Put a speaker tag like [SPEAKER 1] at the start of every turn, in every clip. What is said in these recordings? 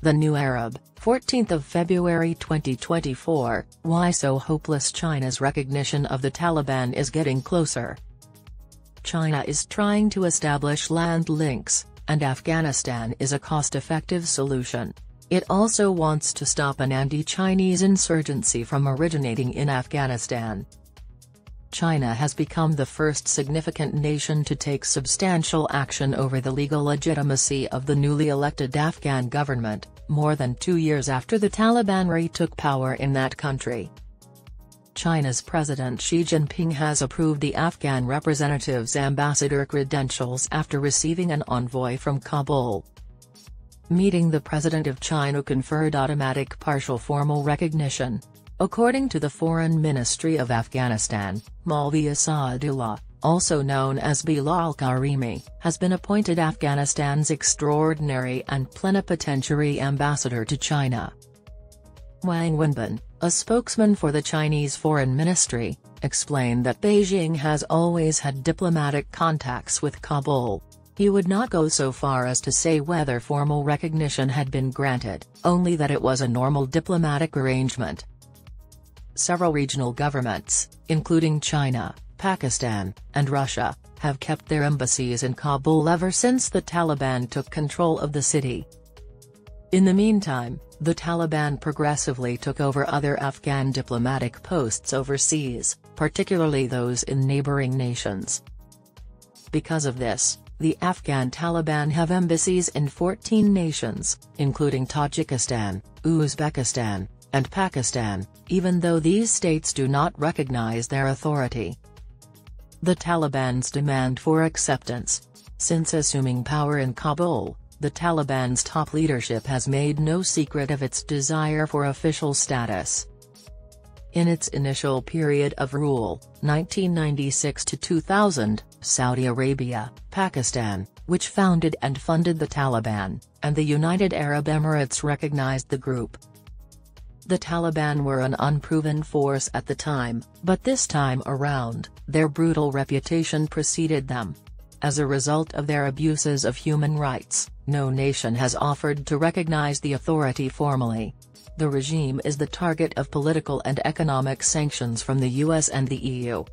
[SPEAKER 1] The New Arab, 14th of February 2024, Why So Hopeless China's recognition of the Taliban is getting closer. China is trying to establish land links, and Afghanistan is a cost-effective solution. It also wants to stop an anti-Chinese insurgency from originating in Afghanistan. China has become the first significant nation to take substantial action over the legal legitimacy of the newly elected Afghan government, more than two years after the Taliban retook power in that country. China's President Xi Jinping has approved the Afghan representative's ambassador credentials after receiving an envoy from Kabul. Meeting the President of China conferred automatic partial formal recognition. According to the Foreign Ministry of Afghanistan, Maulvi Asadullah, also known as Bilal Karimi, has been appointed Afghanistan's extraordinary and plenipotentiary ambassador to China. Wang Wenbin, a spokesman for the Chinese Foreign Ministry, explained that Beijing has always had diplomatic contacts with Kabul. He would not go so far as to say whether formal recognition had been granted, only that it was a normal diplomatic arrangement. Several regional governments, including China, Pakistan, and Russia, have kept their embassies in Kabul ever since the Taliban took control of the city. In the meantime, the Taliban progressively took over other Afghan diplomatic posts overseas, particularly those in neighboring nations. Because of this, the Afghan Taliban have embassies in 14 nations, including Tajikistan, Uzbekistan, and Pakistan, even though these states do not recognize their authority. The Taliban's demand for acceptance. Since assuming power in Kabul, the Taliban's top leadership has made no secret of its desire for official status. In its initial period of rule, 1996 to 2000, Saudi Arabia, Pakistan, which founded and funded the Taliban, and the United Arab Emirates recognized the group. The Taliban were an unproven force at the time, but this time around, their brutal reputation preceded them. As a result of their abuses of human rights, no nation has offered to recognize the authority formally. The regime is the target of political and economic sanctions from the US and the EU.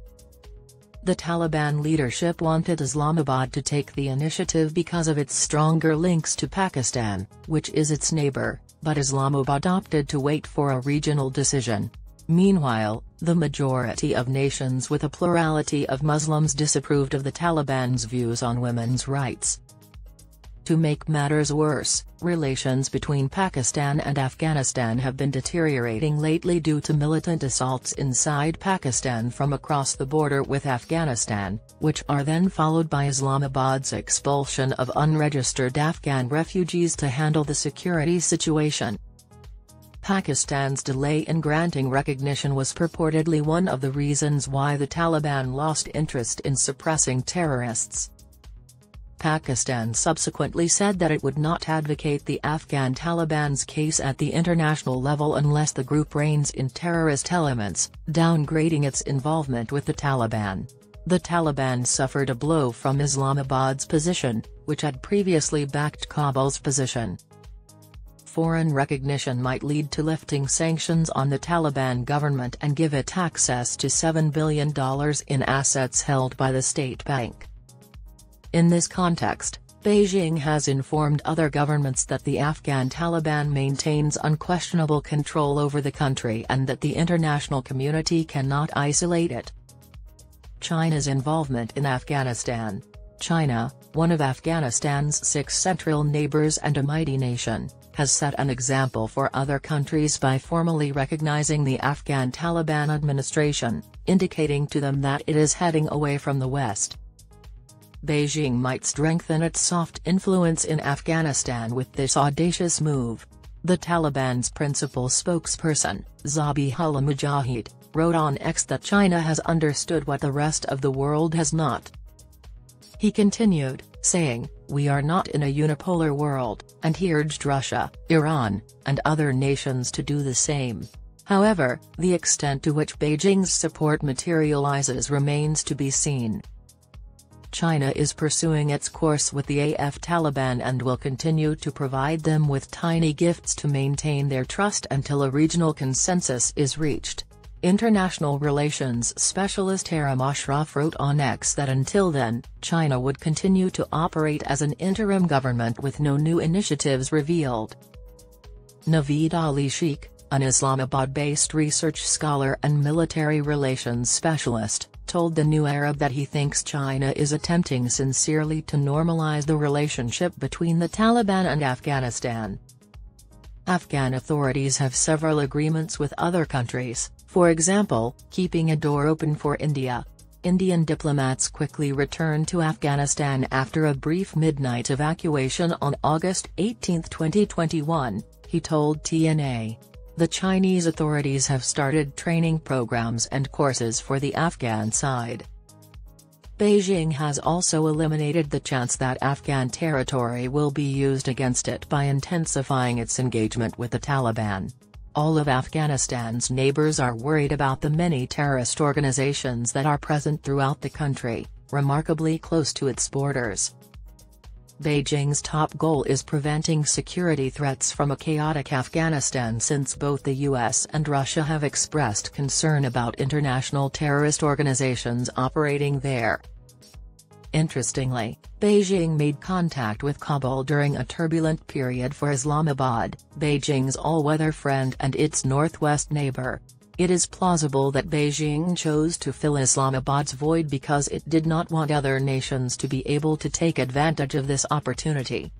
[SPEAKER 1] The Taliban leadership wanted Islamabad to take the initiative because of its stronger links to Pakistan, which is its neighbor, but Islamabad opted to wait for a regional decision. Meanwhile, the majority of nations with a plurality of Muslims disapproved of the Taliban's views on women's rights. To make matters worse, relations between Pakistan and Afghanistan have been deteriorating lately due to militant assaults inside Pakistan from across the border with Afghanistan, which are then followed by Islamabad's expulsion of unregistered Afghan refugees to handle the security situation. Pakistan's delay in granting recognition was purportedly one of the reasons why the Taliban lost interest in suppressing terrorists. Pakistan subsequently said that it would not advocate the Afghan Taliban's case at the international level unless the group reins in terrorist elements, downgrading its involvement with the Taliban. The Taliban suffered a blow from Islamabad's position, which had previously backed Kabul's position. Foreign recognition might lead to lifting sanctions on the Taliban government and give it access to $7 billion in assets held by the state bank. In this context, Beijing has informed other governments that the Afghan Taliban maintains unquestionable control over the country and that the international community cannot isolate it. China's involvement in Afghanistan. China, one of Afghanistan's six central neighbors and a mighty nation, has set an example for other countries by formally recognizing the Afghan Taliban administration, indicating to them that it is heading away from the West. Beijing might strengthen its soft influence in Afghanistan with this audacious move. The Taliban's principal spokesperson, Zabihullah Mujahid, wrote on X that China has understood what the rest of the world has not. He continued, saying, We are not in a unipolar world, and he urged Russia, Iran, and other nations to do the same. However, the extent to which Beijing's support materializes remains to be seen. China is pursuing its course with the AF Taliban and will continue to provide them with tiny gifts to maintain their trust until a regional consensus is reached. International relations specialist Harem Ashraf wrote on X that until then, China would continue to operate as an interim government with no new initiatives revealed. Naveed Ali Sheikh, an Islamabad-based research scholar and military relations specialist, told the New Arab that he thinks China is attempting sincerely to normalize the relationship between the Taliban and Afghanistan. Afghan authorities have several agreements with other countries, for example, keeping a door open for India. Indian diplomats quickly returned to Afghanistan after a brief midnight evacuation on August 18, 2021, he told TNA. The Chinese authorities have started training programs and courses for the Afghan side. Beijing has also eliminated the chance that Afghan territory will be used against it by intensifying its engagement with the Taliban. All of Afghanistan's neighbors are worried about the many terrorist organizations that are present throughout the country, remarkably close to its borders. Beijing's top goal is preventing security threats from a chaotic Afghanistan since both the US and Russia have expressed concern about international terrorist organizations operating there. Interestingly, Beijing made contact with Kabul during a turbulent period for Islamabad, Beijing's all-weather friend and its northwest neighbor. It is plausible that Beijing chose to fill Islamabad's void because it did not want other nations to be able to take advantage of this opportunity.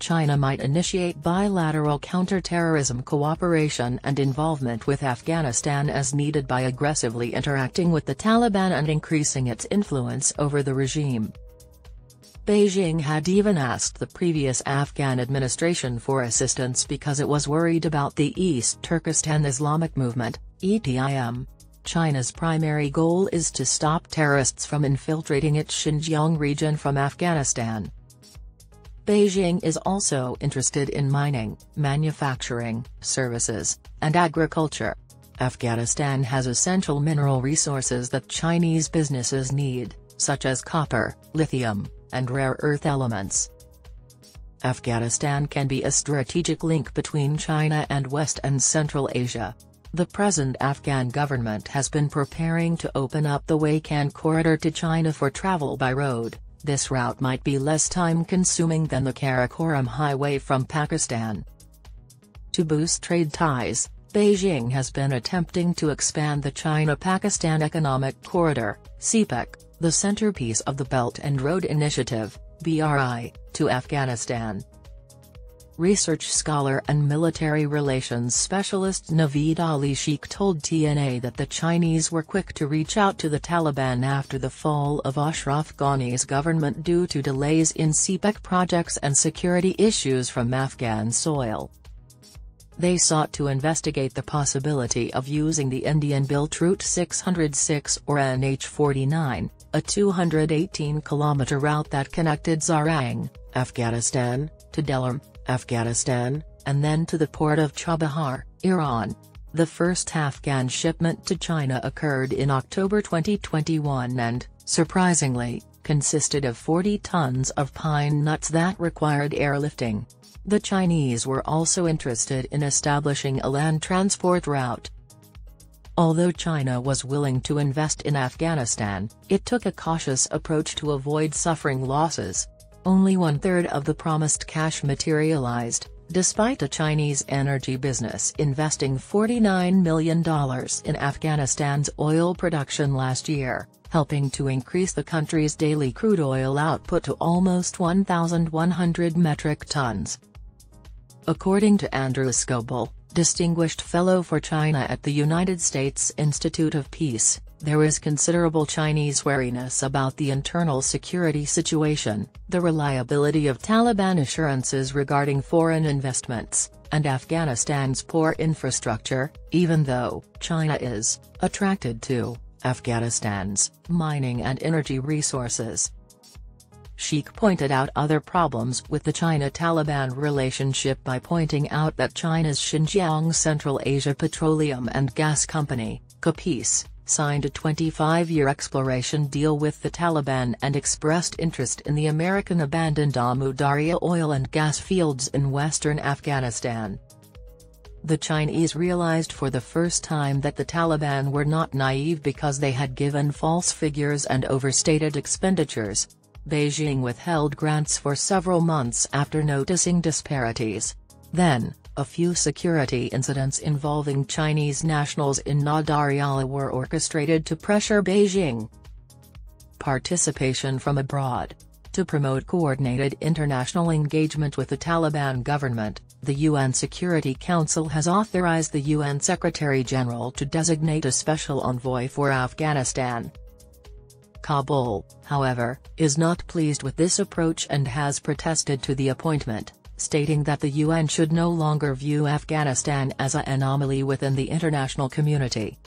[SPEAKER 1] China might initiate bilateral counter-terrorism cooperation and involvement with Afghanistan as needed by aggressively interacting with the Taliban and increasing its influence over the regime. Beijing had even asked the previous Afghan administration for assistance because it was worried about the East Turkestan Islamic Movement, ETIM. China's primary goal is to stop terrorists from infiltrating its Xinjiang region from Afghanistan. Beijing is also interested in mining, manufacturing, services, and agriculture. Afghanistan has essential mineral resources that Chinese businesses need, such as copper, lithium, and rare earth elements. Afghanistan can be a strategic link between China and West and Central Asia. The present Afghan government has been preparing to open up the Wakhan corridor to China for travel by road, this route might be less time-consuming than the Karakoram Highway from Pakistan. To boost trade ties, Beijing has been attempting to expand the China-Pakistan Economic Corridor, CPEC, the centerpiece of the Belt and Road Initiative, BRI, to Afghanistan. Research scholar and military relations specialist Naveed Ali Sheikh told TNA that the Chinese were quick to reach out to the Taliban after the fall of Ashraf Ghani's government due to delays in CPEC projects and security issues from Afghan soil. They sought to investigate the possibility of using the Indian-built Route 606 or NH-49, a 218-kilometer route that connected Zaranj, Afghanistan, to Delaram, Afghanistan, and then to the port of Chabahar, Iran. The first Afghan shipment to China occurred in October 2021 and, surprisingly, consisted of 40 tons of pine nuts that required airlifting. The Chinese were also interested in establishing a land transport route, Although China was willing to invest in Afghanistan, it took a cautious approach to avoid suffering losses. Only one-third of the promised cash materialized, despite a Chinese energy business investing $49 million in Afghanistan's oil production last year, helping to increase the country's daily crude oil output to almost 1,100 metric tons. According to Andrew Scobell, Distinguished Fellow for China at the United States Institute of Peace, there is considerable Chinese wariness about the internal security situation, the reliability of Taliban assurances regarding foreign investments, and Afghanistan's poor infrastructure, even though China is attracted to Afghanistan's mining and energy resources. Sheikh pointed out other problems with the China-Taliban relationship by pointing out that China's Xinjiang Central Asia Petroleum and Gas Company, CAPES, signed a 25-year exploration deal with the Taliban and expressed interest in the American abandoned Amu Darya oil and gas fields in western Afghanistan. The Chinese realized for the first time that the Taliban were not naive because they had given false figures and overstated expenditures. Beijing withheld grants for several months after noticing disparities. Then, a few security incidents involving Chinese nationals in Nadariyala were orchestrated to pressure Beijing. Participation from abroad to promote coordinated international engagement with the Taliban government, the UN Security Council has authorized the UN Secretary-General to designate a special envoy for Afghanistan. Kabul, however, is not pleased with this approach and has protested to the appointment, stating that the UN should no longer view Afghanistan as an anomaly within the international community.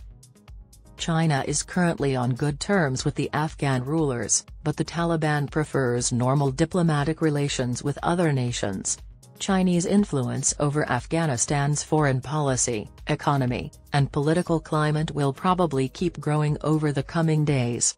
[SPEAKER 1] China is currently on good terms with the Afghan rulers, but the Taliban prefers normal diplomatic relations with other nations. Chinese influence over Afghanistan's foreign policy, economy, and political climate will probably keep growing over the coming days.